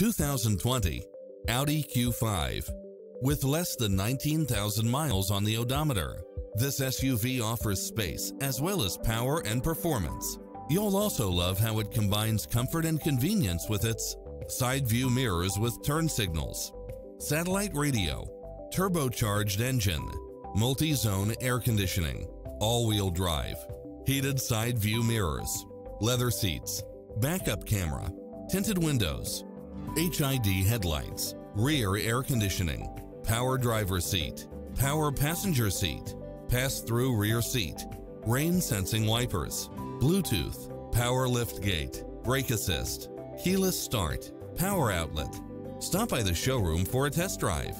2020 Audi Q5. With less than 19,000 miles on the odometer, this SUV offers space as well as power and performance. You'll also love how it combines comfort and convenience with its side view mirrors with turn signals, satellite radio, turbocharged engine, multi-zone air conditioning, all-wheel drive, heated side view mirrors, leather seats, backup camera, tinted windows, HID headlights, rear air conditioning, power driver seat, power passenger seat, pass-through rear seat, rain sensing wipers, Bluetooth, power lift gate, brake assist, keyless start, power outlet. Stop by the showroom for a test drive.